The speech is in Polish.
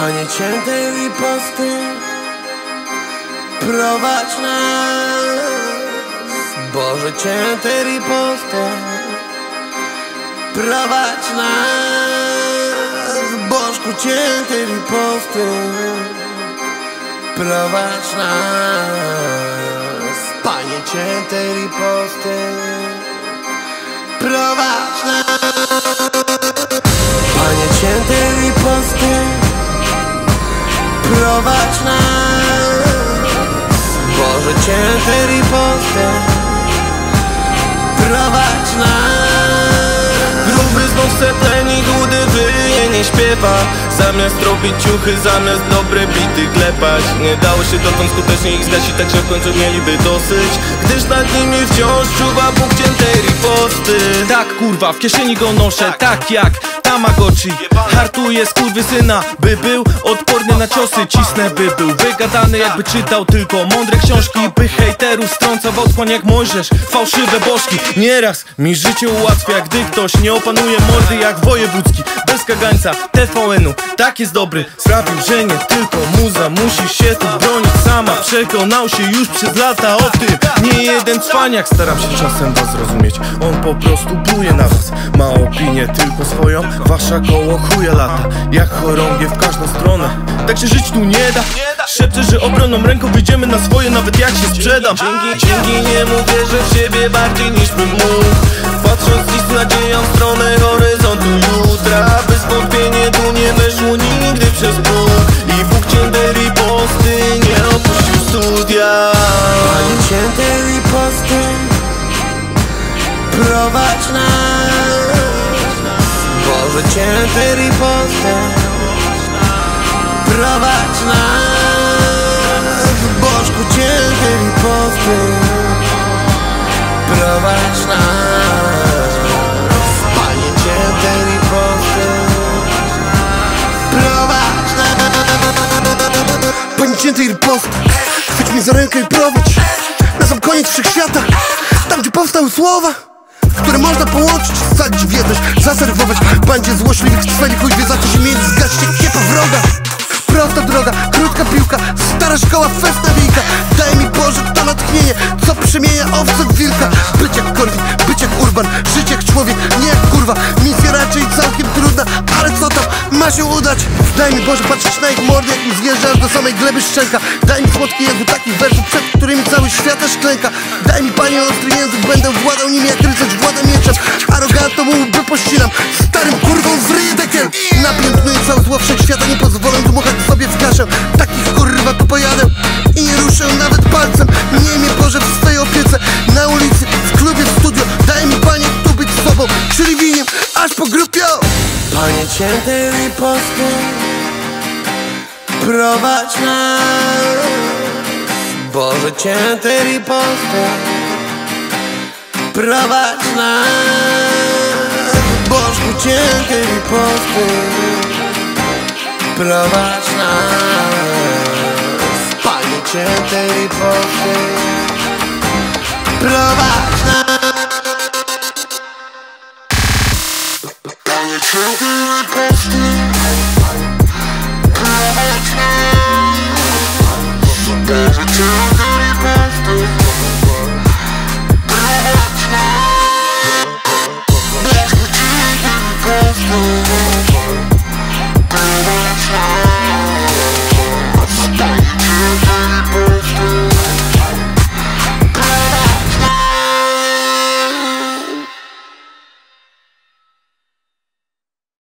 Panie ciętej riposty Prowadź nas. Boże ciętej riposty Prowadź nas. Bożku ciętej riposty Prowadź nas. Panie ciętej riposty Prowadź nas Prowadź nas Boże ciętej riposty Prowadź nas Gruby znów setleni, głudy wyje, nie śpiewa Zamiast robić ciuchy, zamiast dobre bity klepać. Nie dało się dotąd skutecznie ich zgasić, także w końcu mieliby dosyć. Gdyż nad nimi wciąż czuwa Bóg ciętej riposty. Tak kurwa, w kieszeni go noszę, tak jak Tamagotchi. Hartuję syna, by był odporny na ciosy. Cisnę by był wygadany jakby czytał tylko mądre książki. By hejterów strącał w otchłań jak Mojżesz Fałszywe bożki. Nieraz mi życie ułatwia, gdy ktoś nie opanuje mordy jak wojewódzki. Bez kagańca TVN-u, tak jest dobry. Sprawił, że nie tylko muza musi się tu bronić. Sama Przekonał się już przez lata o tym. Nie jeden cwaniak staram się czasem was zrozumieć. On po prostu pluje na was. Ma opinię tylko swoją. Wasza koło chuja lata Jak chorągie w każdą stronę. Tak się żyć tu nie da. Szepczę, że obronną ręką wyjdziemy na swoje Nawet jak się sprzedam Dzięki, dzięki niemu wierzę w siebie bardziej niż bym mógł. Patrząc dziś z nadzieją w stronę horyzontu przez Bóg I Bóg ciętej riposty nie opuścił studia. Panie ciętej riposty Prowadź nas. Boże ciętej riposty Prowadź nas Pani ciętej riposty Chwyć mnie za rękę i prowadź. Na sam koniec wszechświata. Tam gdzie powstały słowa które można połączyć, wsadzić w jedność, zaserwować. Bandzie złośliwych cweli, chuj wie za co się mieli jak kiepa wroga. Prosta droga, krótka piłka, stara szkoła, fest nawika Daj mi Boże to natchnienie, co przemienia owce w wilka Daj mi Boże patrzeć na ich mordy, mi zjeżdża aż do samej gleby szczęka. Daj mi słodki język takich wersów, przed którymi cały świat aż klęka. Daj mi Panie ostry język, będę władał nim jak rycerz włada mieczem. Arogato mu łby pościnam, starym kurwą z rydekiem. Napiętnuję całe zło wszechświata, nie pozwolę dmuchać sobie w kaszę. Takich kurwa tu pojadę i nie ruszę nawet palcem. Nie mnie Boże w swojej opiece, na ulicy, w klubie, w studio. Daj mi Panie tu być sobą, czyli winiem, aż po grupie Panie ciętej riposty Prowadź nas Boże ciętej riposty Prowadź nas Bożku ciętej riposty Prowadź nas Panie ciętej riposty Prowadź nas Panie ciętej riposty Prowadź nas Boże ciętej